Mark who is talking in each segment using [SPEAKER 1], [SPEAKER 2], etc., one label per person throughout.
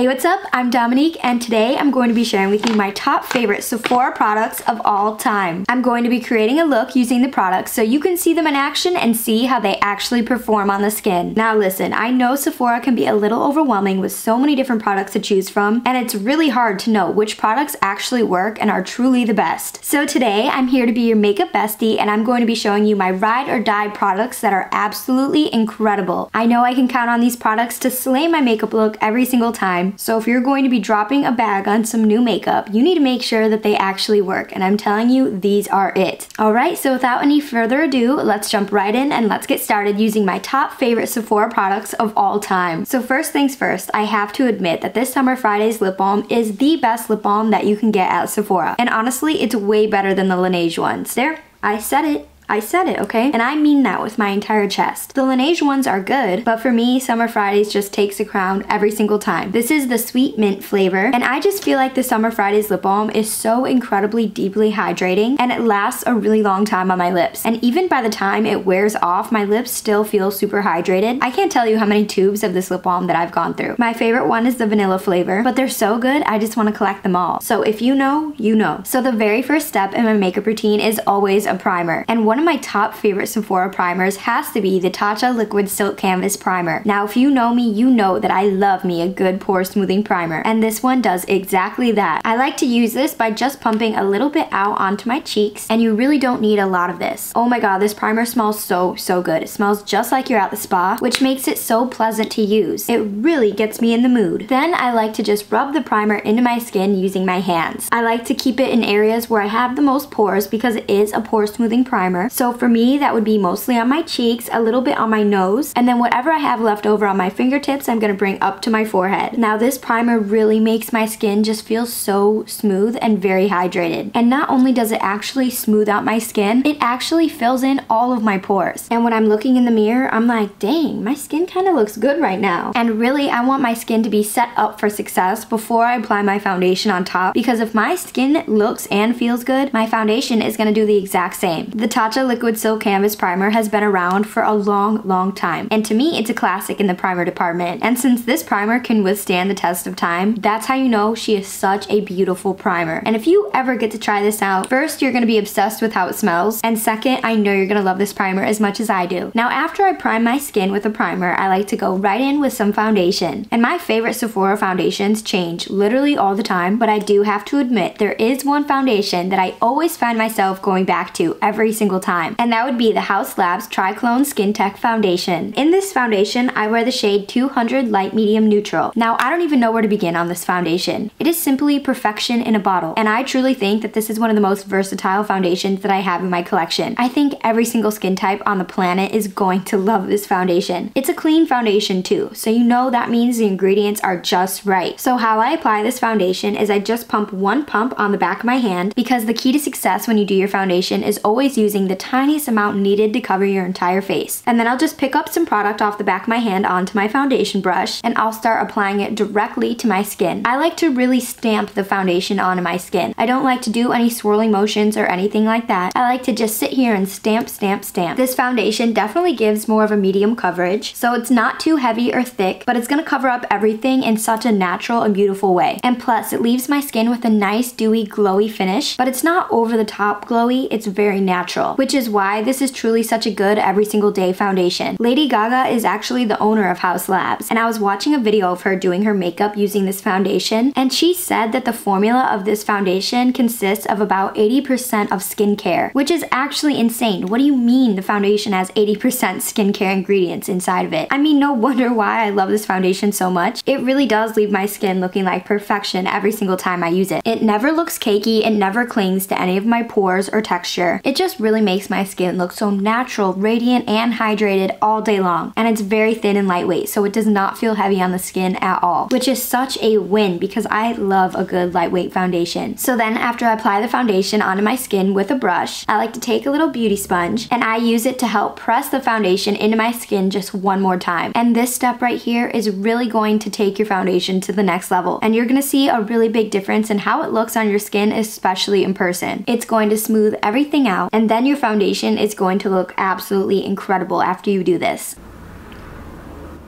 [SPEAKER 1] Hey, what's up? I'm Dominique, and today I'm going to be sharing with you my top favorite Sephora products of all time. I'm going to be creating a look using the products so you can see them in action and see how they actually perform on the skin. Now listen, I know Sephora can be a little overwhelming with so many different products to choose from, and it's really hard to know which products actually work and are truly the best. So today, I'm here to be your makeup bestie, and I'm going to be showing you my ride or die products that are absolutely incredible. I know I can count on these products to slay my makeup look every single time, so if you're going to be dropping a bag on some new makeup, you need to make sure that they actually work. And I'm telling you, these are it. Alright, so without any further ado, let's jump right in and let's get started using my top favorite Sephora products of all time. So first things first, I have to admit that this Summer Fridays lip balm is the best lip balm that you can get at Sephora. And honestly, it's way better than the Laneige ones. There, I said it. I said it, okay? And I mean that with my entire chest. The Laneige ones are good, but for me, Summer Fridays just takes a crown every single time. This is the sweet mint flavor, and I just feel like the Summer Fridays lip balm is so incredibly deeply hydrating, and it lasts a really long time on my lips. And even by the time it wears off, my lips still feel super hydrated. I can't tell you how many tubes of this lip balm that I've gone through. My favorite one is the vanilla flavor, but they're so good, I just want to collect them all. So if you know, you know. So the very first step in my makeup routine is always a primer. And one of my top favorite Sephora primers has to be the Tatcha Liquid Silk Canvas Primer. Now, if you know me, you know that I love me a good pore smoothing primer, and this one does exactly that. I like to use this by just pumping a little bit out onto my cheeks, and you really don't need a lot of this. Oh my god, this primer smells so, so good. It smells just like you're at the spa, which makes it so pleasant to use. It really gets me in the mood. Then I like to just rub the primer into my skin using my hands. I like to keep it in areas where I have the most pores because it is a pore smoothing primer. So for me, that would be mostly on my cheeks, a little bit on my nose, and then whatever I have left over on my fingertips, I'm gonna bring up to my forehead. Now this primer really makes my skin just feel so smooth and very hydrated. And not only does it actually smooth out my skin, it actually fills in all of my pores. And when I'm looking in the mirror, I'm like, dang, my skin kind of looks good right now. And really, I want my skin to be set up for success before I apply my foundation on top because if my skin looks and feels good, my foundation is gonna do the exact same. The Tatcha Liquid Silk Canvas Primer has been around for a long, long time. And to me, it's a classic in the primer department. And since this primer can withstand the test of time, that's how you know she is such a beautiful primer. And if you ever get to try this out, first, you're gonna be obsessed with how it smells. And second, I know you're gonna love this primer as much as I do. Now, after I prime my skin with a primer, I like to go right in with some foundation. And my favorite Sephora foundations change literally all the time, but I do have to admit there is one foundation that I always find myself going back to every single time. And that would be the Haus Labs Triclone Skin Tech Foundation. In this foundation, I wear the shade 200 Light Medium Neutral. Now, I don't even know where to begin on this foundation. It is simply perfection in a bottle, and I truly think that this is one of the most versatile foundations that I have in my collection. I think every single skin type on the planet is going to love this foundation. It's a clean foundation too, so you know that means the ingredients are just right. So how I apply this foundation is I just pump one pump on the back of my hand because the key to success when you do your foundation is always using the tiniest amount needed to cover your entire face. And then I'll just pick up some product off the back of my hand onto my foundation brush and I'll start applying it directly to my skin. I like to really stamp the foundation onto my skin. I don't like to do any swirling motions or anything like that. I like to just sit here and stamp, stamp, stamp. This foundation definitely gives more of a medium coverage, so it's not too heavy or thick, but it's gonna cover up everything in such a natural and beautiful way. And plus, it leaves my skin with a nice, dewy, glowy finish, but it's not over the top glowy, it's very natural, which is why this is truly such a good every single day foundation. Lady Gaga is actually the owner of Haus Labs, and I was watching a video of her doing her makeup using this foundation, and she said that the formula of this foundation consists of about 80% of skincare, which is actually insane. What do you mean the foundation has 80% skincare ingredients inside of it? I mean, no wonder why I love this foundation so much. It really does leave my skin looking like perfection every single time I use it. It never looks cakey, it never clings to any of my pores or texture. It just really makes my skin look so natural, radiant, and hydrated all day long. And it's very thin and lightweight, so it does not feel heavy on the skin at all, which is such a win because I love a good lightweight foundation. So then after I apply the foundation onto my skin with a brush, I like to take a little beauty sponge and I use it to help press the foundation into my skin just one more time. And this step right here is really going to take your foundation to the next level. And you're gonna see a really big difference in how it looks on your skin, especially in person. It's going to smooth everything out and then your foundation is going to look absolutely incredible after you do this.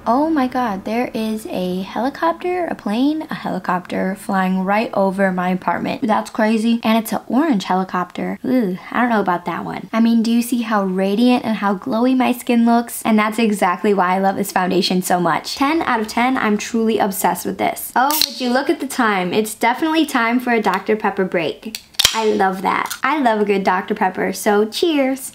[SPEAKER 1] Oh my god, there is a helicopter, a plane, a helicopter flying right over my apartment. That's crazy. And it's an orange helicopter. Ooh, I don't know about that one. I mean, do you see how radiant and how glowy my skin looks? And that's exactly why I love this foundation so much. 10 out of 10, I'm truly obsessed with this. Oh, would you look at the time. It's definitely time for a Dr. Pepper break. I love that. I love a good Dr. Pepper, so cheers.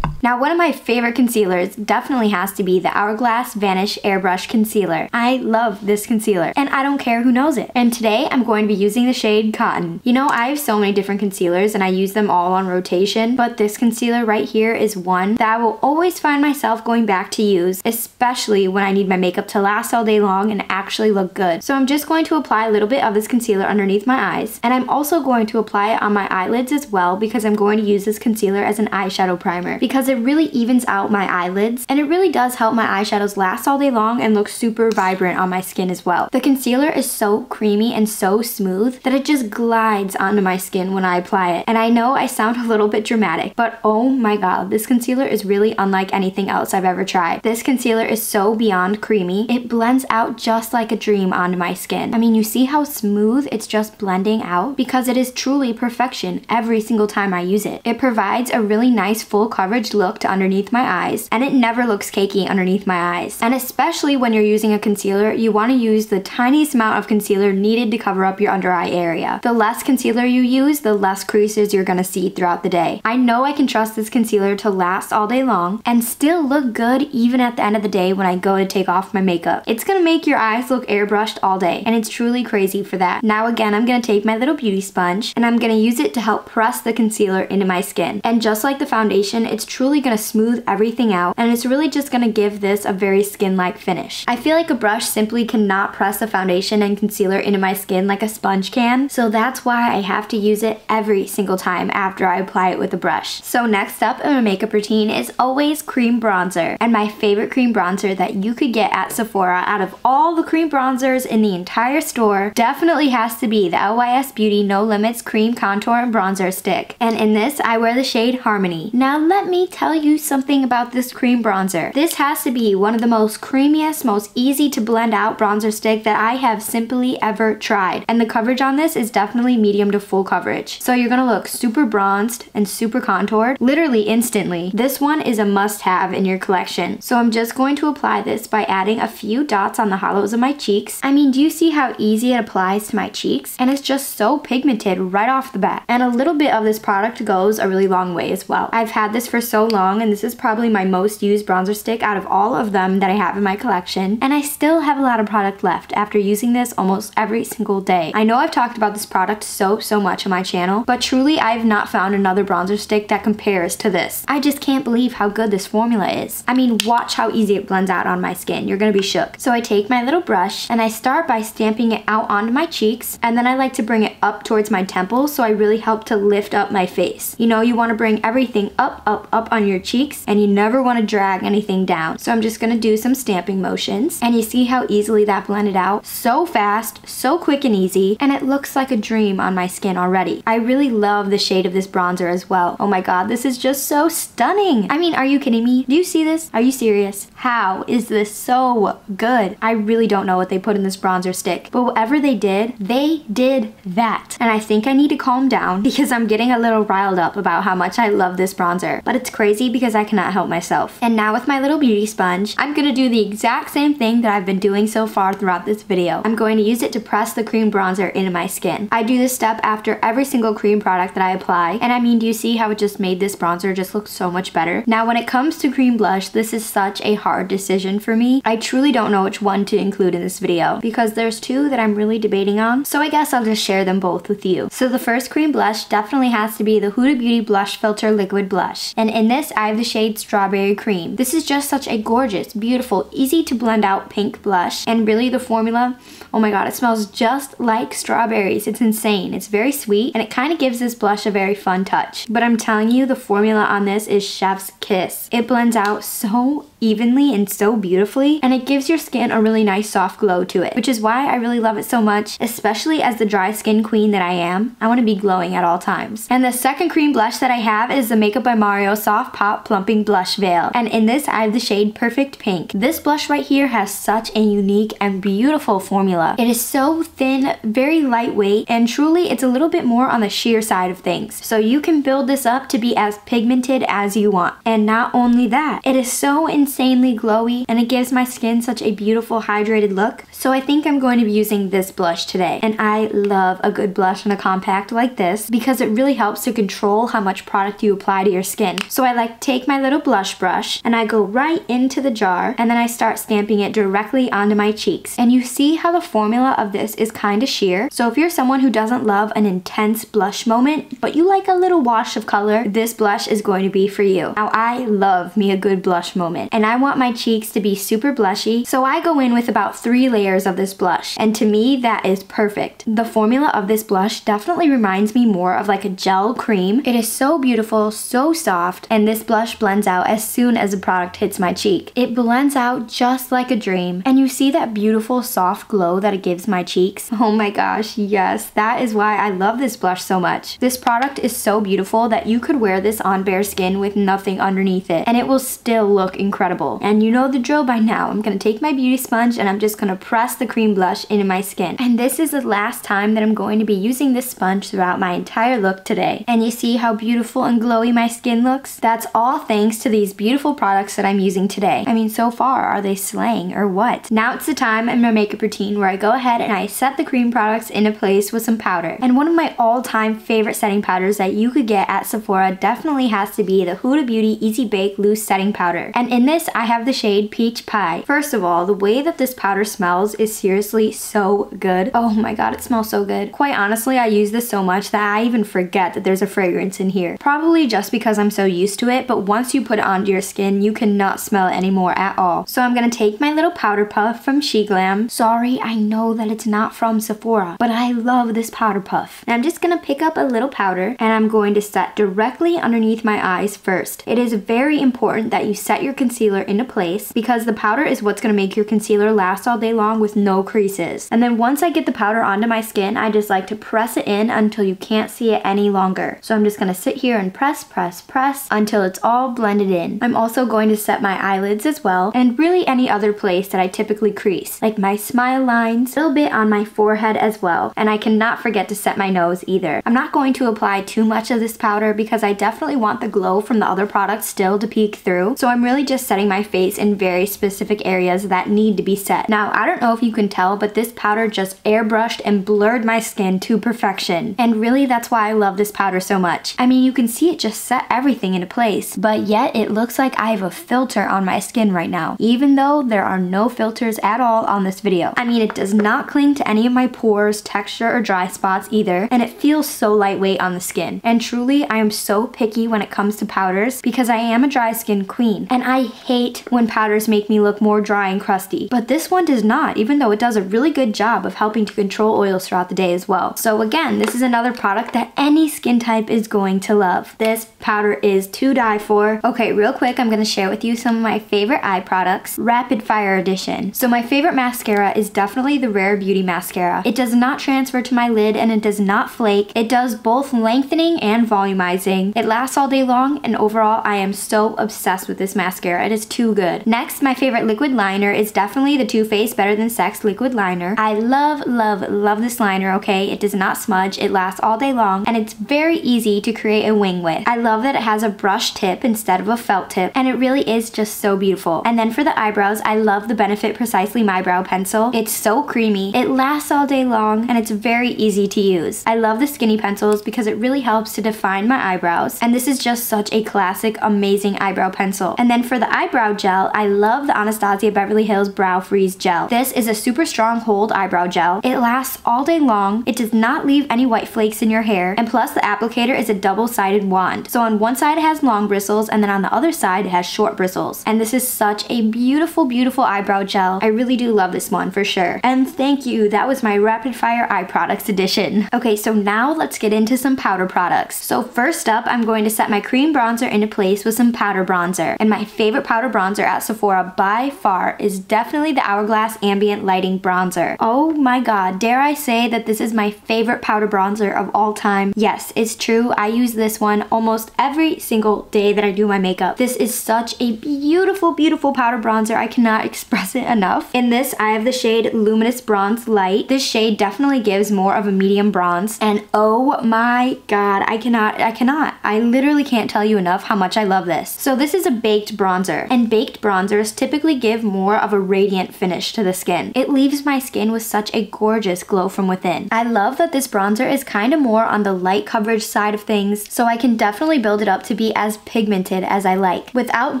[SPEAKER 1] Now one of my favorite concealers definitely has to be the Hourglass Vanish Airbrush Concealer. I love this concealer and I don't care who knows it. And today I'm going to be using the shade Cotton. You know I have so many different concealers and I use them all on rotation but this concealer right here is one that I will always find myself going back to use especially when I need my makeup to last all day long and actually look good. So I'm just going to apply a little bit of this concealer underneath my eyes and I'm also going to apply it on my eyelids as well because I'm going to use this concealer as an eyeshadow primer because it it really evens out my eyelids and it really does help my eyeshadows last all day long and look super vibrant on my skin as well. The concealer is so creamy and so smooth that it just glides onto my skin when I apply it. And I know I sound a little bit dramatic, but oh my god, this concealer is really unlike anything else I've ever tried. This concealer is so beyond creamy. It blends out just like a dream onto my skin. I mean, you see how smooth it's just blending out? Because it is truly perfection every single time I use it. It provides a really nice full coverage look to underneath my eyes and it never looks cakey underneath my eyes. And especially when you're using a concealer, you want to use the tiniest amount of concealer needed to cover up your under eye area. The less concealer you use, the less creases you're going to see throughout the day. I know I can trust this concealer to last all day long and still look good even at the end of the day when I go to take off my makeup. It's going to make your eyes look airbrushed all day and it's truly crazy for that. Now again, I'm going to take my little beauty sponge and I'm going to use it to help press the concealer into my skin. And just like the foundation, it's truly really gonna smooth everything out and it's really just gonna give this a very skin-like finish. I feel like a brush simply cannot press the foundation and concealer into my skin like a sponge can, so that's why I have to use it every single time after I apply it with a brush. So next up in my makeup routine is always cream bronzer. And my favorite cream bronzer that you could get at Sephora out of all the cream bronzers in the entire store definitely has to be the LYS Beauty No Limits Cream Contour and Bronzer Stick. And in this, I wear the shade Harmony. Now let me tell you something about this cream bronzer. This has to be one of the most creamiest, most easy to blend out bronzer stick that I have simply ever tried. And the coverage on this is definitely medium to full coverage. So you're gonna look super bronzed and super contoured literally instantly. This one is a must have in your collection. So I'm just going to apply this by adding a few dots on the hollows of my cheeks. I mean, do you see how easy it applies to my cheeks? And it's just so pigmented right off the bat. And a little bit of this product goes a really long way as well. I've had this for so long and this is probably my most used bronzer stick out of all of them that I have in my collection. And I still have a lot of product left after using this almost every single day. I know I've talked about this product so, so much on my channel, but truly I've not found another bronzer stick that compares to this. I just can't believe how good this formula is. I mean, watch how easy it blends out on my skin. You're gonna be shook. So I take my little brush and I start by stamping it out onto my cheeks and then I like to bring it up towards my temples so I really help to lift up my face. You know, you wanna bring everything up, up, up on your cheeks and you never want to drag anything down. So I'm just going to do some stamping motions and you see how easily that blended out? So fast, so quick and easy, and it looks like a dream on my skin already. I really love the shade of this bronzer as well. Oh my god, this is just so stunning. I mean, are you kidding me? Do you see this? Are you serious? How is this so good? I really don't know what they put in this bronzer stick, but whatever they did, they did that. And I think I need to calm down because I'm getting a little riled up about how much I love this bronzer. But it's crazy because I cannot help myself. And now with my little beauty sponge, I'm gonna do the exact same thing that I've been doing so far throughout this video. I'm going to use it to press the cream bronzer into my skin. I do this step after every single cream product that I apply. And I mean, do you see how it just made this bronzer just look so much better? Now, when it comes to cream blush, this is such a hard decision for me. I truly don't know which one to include in this video because there's two that I'm really debating on. So I guess I'll just share them both with you. So the first cream blush definitely has to be the Huda Beauty Blush Filter Liquid Blush. And in this, I have the shade Strawberry Cream. This is just such a gorgeous, beautiful, easy to blend out pink blush. And really the formula, Oh my god, it smells just like strawberries. It's insane. It's very sweet and it kind of gives this blush a very fun touch. But I'm telling you, the formula on this is chef's kiss. It blends out so evenly and so beautifully and it gives your skin a really nice soft glow to it which is why I really love it so much especially as the dry skin queen that I am I want to be glowing at all times and the second cream blush that I have is the Makeup by Mario Soft Pop Plumping Blush Veil and in this I have the shade Perfect Pink this blush right here has such a unique and beautiful formula it is so thin very lightweight and truly it's a little bit more on the sheer side of things so you can build this up to be as pigmented as you want and not only that it is so insanely glowy and it gives my skin such a beautiful hydrated look. So I think I'm going to be using this blush today. And I love a good blush on a compact like this because it really helps to control how much product you apply to your skin. So I like take my little blush brush and I go right into the jar and then I start stamping it directly onto my cheeks. And you see how the formula of this is kind of sheer. So if you're someone who doesn't love an intense blush moment, but you like a little wash of color, this blush is going to be for you. Now I love me a good blush moment and I want my cheeks to be super blushy, so I go in with about three layers of this blush, and to me that is perfect. The formula of this blush definitely reminds me more of like a gel cream. It is so beautiful, so soft, and this blush blends out as soon as the product hits my cheek. It blends out just like a dream, and you see that beautiful soft glow that it gives my cheeks? Oh my gosh, yes, that is why I love this blush so much. This product is so beautiful that you could wear this on bare skin with nothing underneath it, and it will still look incredible incredible. And you know the drill by now. I'm gonna take my beauty sponge and I'm just gonna press the cream blush into my skin. And this is the last time that I'm going to be using this sponge throughout my entire look today. And you see how beautiful and glowy my skin looks? That's all thanks to these beautiful products that I'm using today. I mean, so far, are they slaying or what? Now it's the time in my makeup routine where I go ahead and I set the cream products into place with some powder. And one of my all-time favorite setting powders that you could get at Sephora definitely has to be the Huda Beauty Easy Bake Loose Setting Powder. And in this this, I have the shade Peach Pie. First of all, the way that this powder smells is seriously so good. Oh my god, it smells so good. Quite honestly, I use this so much that I even forget that there's a fragrance in here. Probably just because I'm so used to it, but once you put it onto your skin, you cannot smell it anymore at all. So I'm gonna take my little powder puff from SHEGLAM. Sorry, I know that it's not from Sephora, but I love this powder puff. And I'm just gonna pick up a little powder and I'm going to set directly underneath my eyes first. It is very important that you set your concealer into place because the powder is what's to make your concealer last all day long with no creases. And then once I get the powder onto my skin, I just like to press it in until you can't see it any longer. So I'm just to sit here and press, press, press until it's all blended in. I'm also going to set my eyelids as well and really any other place that I typically crease, like my smile lines, a little bit on my forehead as well. And I cannot forget to set my nose either. I'm not going to apply too much of this powder because I definitely want the glow from the other products still to peek through. So I'm really just setting my face in very specific areas that need to be set. Now, I don't know if you can tell, but this powder just airbrushed and blurred my skin to perfection. And really, that's why I love this powder so much. I mean, you can see it just set everything into place, but yet it looks like I have a filter on my skin right now, even though there are no filters at all on this video. I mean, it does not cling to any of my pores, texture, or dry spots either, and it feels so lightweight on the skin. And truly, I am so picky when it comes to powders because I am a dry skin queen, and I hate when powders make me look more dry and crusty. But this one does not, even though it does a really good job of helping to control oils throughout the day as well. So again, this is another product that any skin type is going to love. This powder is to die for. Okay, real quick, I'm gonna share with you some of my favorite eye products, Rapid Fire Edition. So my favorite mascara is definitely the Rare Beauty Mascara. It does not transfer to my lid and it does not flake. It does both lengthening and volumizing. It lasts all day long and overall I am so obsessed with this mascara. It is too good. Next, my favorite liquid liner is definitely the Too Faced Better Than Sex liquid liner. I love, love, love this liner, okay? It does not smudge, it lasts all day long, and it's very easy to create a wing with. I love that it has a brush tip instead of a felt tip, and it really is just so beautiful. And then for the eyebrows, I love the Benefit Precisely My Brow Pencil. It's so creamy, it lasts all day long, and it's very easy to use. I love the skinny pencils because it really helps to define my eyebrows, and this is just such a classic, amazing eyebrow pencil. And then for the eyebrow gel, I love the Anastasia Beverly Hills Brow Freeze Gel. This is a super strong hold eyebrow gel. It lasts all day long, it does not leave any white flakes in your hair, and plus the applicator is a double-sided wand. So on one side it has long bristles, and then on the other side it has short bristles. And this is such a beautiful, beautiful eyebrow gel. I really do love this one for sure. And thank you, that was my rapid fire eye products edition. Okay, so now let's get into some powder products. So first up, I'm going to set my cream bronzer into place with some powder bronzer. And my favorite powder bronzer at Sephora by far is definitely the Hourglass Ambient Lighting Bronzer. Oh my god, dare I say that this is my favorite powder bronzer of all time. Yes, it's true, I use this one almost every single day that I do my makeup. This is such a beautiful, beautiful powder bronzer. I cannot express it enough. In this, I have the shade Luminous Bronze Light. This shade definitely gives more of a medium bronze. And oh my god, I cannot, I cannot. I literally can't tell you enough how much I love this. So this is a baked bronzer. And baked bronzers typically give more of a radiant finish to the skin. It leaves my skin with such a gorgeous glow from within. I love that this bronzer is kind of more on the light coverage side of things, so I can definitely build it up to be as pigmented as I like, without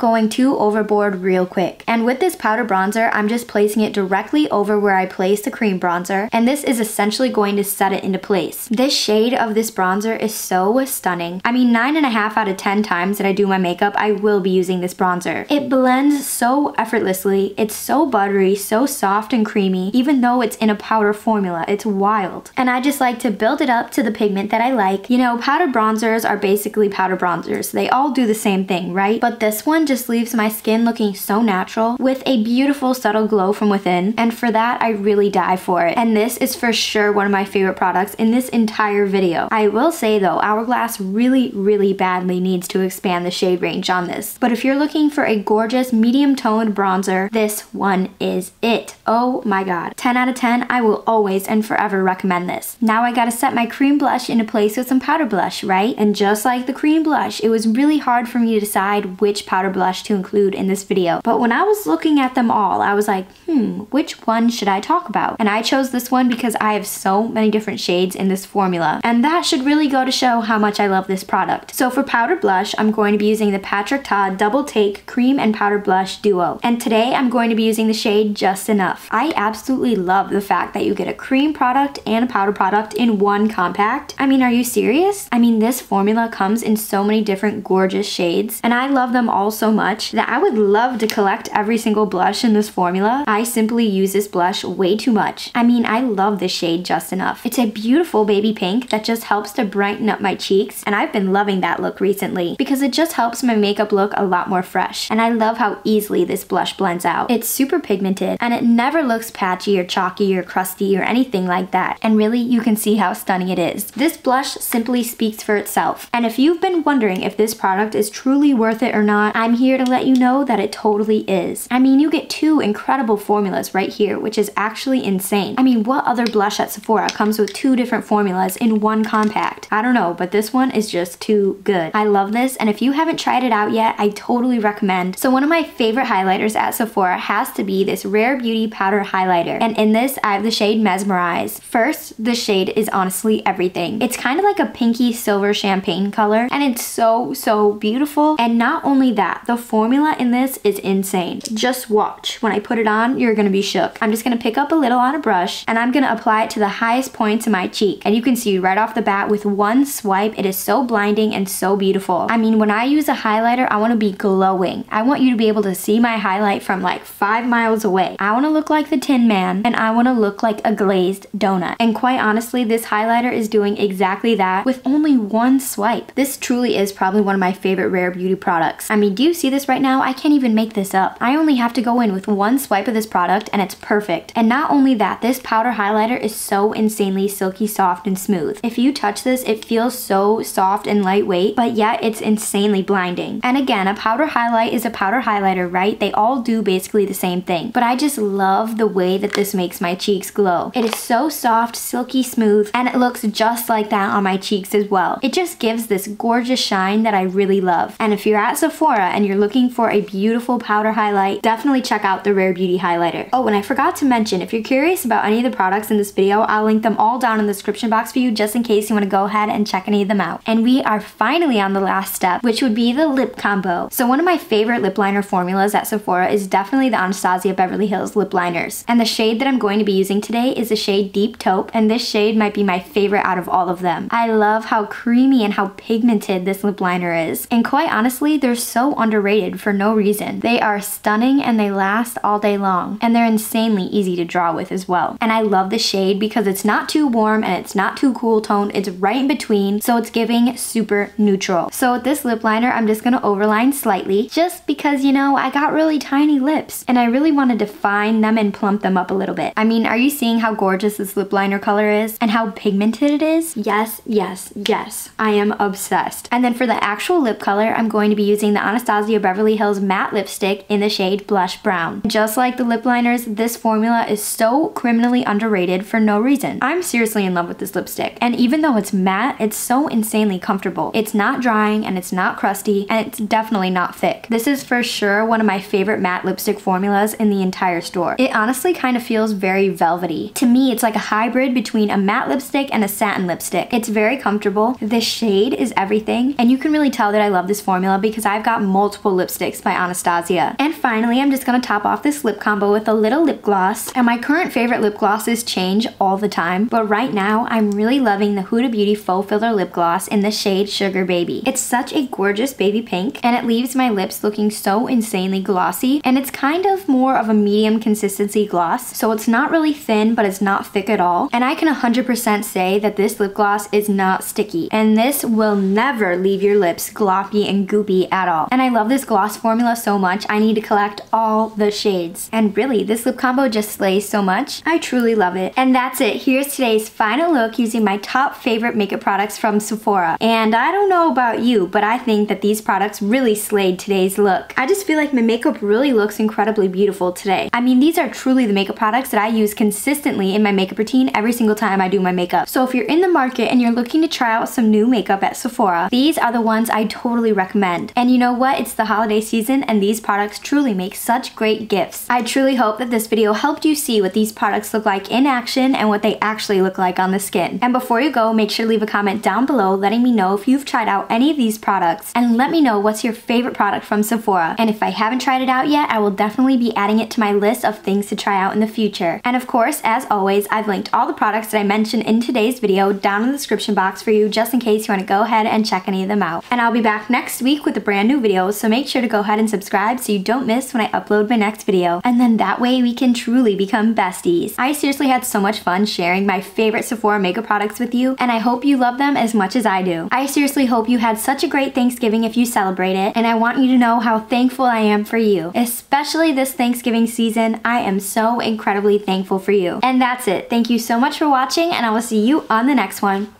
[SPEAKER 1] going too overboard real quick. And with this powder bronzer, I'm just placing it directly over where I place the cream bronzer, and this is essentially going to set it into place. This shade of this bronzer is so stunning. I mean, 9.5 out of 10 times that I do my makeup, I will be using this bronzer. It blends so effortlessly, it's so buttery, so soft and creamy, even though it's in a powder formula, it's wild. And I just like to build it up to the pigment that I like. You know, powder bronzers are basically powder bronzers. They all do the same thing, right? But this one just leaves my skin looking so natural with a beautiful subtle glow from within. And for that, I really die for it. And this is for sure one of my favorite products in this entire video. I will say though, Hourglass really, really badly needs to expand the shade range on this. But if you're looking for a gorgeous medium toned bronzer, this one is it. Oh my god. 10 out of 10, I will always and forever recommend this. Now I gotta set my cream blush into place with some powder blush, right? And just like the cream blush, it was really hard for me to decide which powder blush to include in this video. But when I was looking at them all, I was like, hmm, which one should I talk about? And I chose this one because I have so many different shades in this formula. And that should really go to show how much I love this product. So for powder blush, I'm going to be using the Patrick Ta Double Take Cream and Powder Blush Duo. And today I'm going to be using the shade Just Enough. I absolutely love the fact that you get a cream product and a powder product in one compact. I mean, are you serious? I mean, this formula comes in so many different gorgeous shades, and I love them all so much that I would love to collect every single blush in this formula. I simply use this blush way too much. I mean, I love this shade just enough. It's a beautiful baby pink that just helps to brighten up my cheeks, and I've been loving that look recently because it just helps my makeup look a lot more fresh. And I love how easily this blush blends out. It's super pigmented, and it never looks patchy or chalky or crusty or anything like that. And really, you can see how stunning it is. This blush simply speaks for itself. And if you've been wondering if this product is truly worth it or not, I'm here to let you know that it totally is. I mean, you get two incredible formulas right here, which is actually insane. I mean, what other blush at Sephora comes with two different formulas in one compact? I don't know, but this one is just too good. I love this, and if you haven't tried it out yet, I totally recommend. So one of my favorite highlighters at Sephora has to be this Rare Beauty Powder Highlighter. And in this, I have the shade Mesmerize. First, the shade is honestly everything. It's kind of like a pinky silver champagne color, and it's so, so beautiful. And not only that, the formula in this is insane. Just watch. When I put it on, you're gonna be shook. I'm just gonna pick up a little on a brush, and I'm gonna apply it to the highest points of my cheek. And you can see right off the bat with one swipe, it is so blinding and so beautiful. I mean, when I use a highlighter, I wanna be glowing. I want you to be able to see my highlight from like five miles away. I wanna look like the Tin Man, and I wanna look like a glazed donut. And quite honestly, this highlighter is doing exactly that with only one swipe. This truly is probably one of my favorite Rare Beauty products. I mean, do you see this right now? I can't even make this up. I only have to go in with one swipe of this product and it's perfect. And not only that, this powder highlighter is so insanely silky soft and smooth. If you touch this, it feels so soft and lightweight, but yet it's insanely blinding. And again, a powder highlight is a powder highlighter, right? They all do basically the same thing. But I just love the way that this makes my cheeks glow. It is so soft, silky smooth, and it looks just like that on my cheeks as well. It just gives this gorgeous shine that I really love. And if you're at Sephora and you're looking for a beautiful powder highlight, definitely check out the Rare Beauty highlighter. Oh, and I forgot to mention, if you're curious about any of the products in this video, I'll link them all down in the description box for you just in case you want to go ahead and check any of them out. And we are finally on the last step, which would be the lip combo. So one of my favorite lip liner formulas at Sephora is definitely the Anastasia Beverly Hills lip liners. And the shade that I'm going to be using today is the shade Deep Taupe, and this shade might be my favorite out of all of them. I love how creamy and how pigmented this lip liner is. And quite honestly, they're so underrated for no reason. They are stunning and they last all day long. And they're insanely easy easy to draw with as well. And I love the shade because it's not too warm and it's not too cool toned. It's right in between, so it's giving super neutral. So with this lip liner, I'm just gonna overline slightly just because, you know, I got really tiny lips and I really want to define them and plump them up a little bit. I mean, are you seeing how gorgeous this lip liner color is and how pigmented it is? Yes, yes, yes. I am obsessed. And then for the actual lip color, I'm going to be using the Anastasia Beverly Hills matte lipstick in the shade Blush Brown. Just like the lip liners, this formula is so criminally underrated for no reason. I'm seriously in love with this lipstick. And even though it's matte, it's so insanely comfortable. It's not drying and it's not crusty and it's definitely not thick. This is for sure one of my favorite matte lipstick formulas in the entire store. It honestly kind of feels very velvety. To me, it's like a hybrid between a matte lipstick and a satin lipstick. It's very comfortable. The shade is everything and you can really tell that I love this formula because I've got multiple lipsticks by Anastasia. And finally, I'm just gonna top off this lip combo with a little lip gloss. And my current favorite lip glosses change all the time, but right now I'm really loving the Huda Beauty Faux Filler Lip Gloss in the shade Sugar Baby. It's such a gorgeous baby pink and it leaves my lips looking so insanely glossy and it's kind of more of a medium consistency gloss. So it's not really thin, but it's not thick at all. And I can 100% say that this lip gloss is not sticky and this will never leave your lips gloppy and goopy at all. And I love this gloss formula so much, I need to collect all the shades. And really, this lip combo just slays so much. I truly love it. And that's it. Here's today's final look using my top favorite makeup products from Sephora. And I don't know about you, but I think that these products really slayed today's look. I just feel like my makeup really looks incredibly beautiful today. I mean, these are truly the makeup products that I use consistently in my makeup routine every single time I do my makeup. So if you're in the market and you're looking to try out some new makeup at Sephora, these are the ones I totally recommend. And you know what? It's the holiday season and these products truly make such great gifts. I truly hope that this video helped you see what these products look like in action and what they actually look like on the skin. And before you go, make sure to leave a comment down below letting me know if you've tried out any of these products and let me know what's your favorite product from Sephora. And if I haven't tried it out yet, I will definitely be adding it to my list of things to try out in the future. And of course, as always, I've linked all the products that I mentioned in today's video down in the description box for you just in case you want to go ahead and check any of them out. And I'll be back next week with a brand new video, so make sure to go ahead and subscribe so you don't miss when I upload my next video. And then that way we can truly become besties. I seriously had so much fun sharing my favorite Sephora makeup products with you, and I hope you love them as much as I do. I seriously hope you had such a great Thanksgiving if you celebrate it, and I want you to know how thankful I am for you. Especially this Thanksgiving season, I am so incredibly thankful for you. And that's it. Thank you so much for watching, and I will see you on the next one.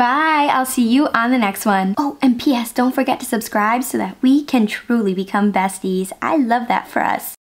[SPEAKER 1] Bye! I'll see you on the next one. Oh, and P.S. Don't forget to subscribe so that we can truly become besties. I love that for us.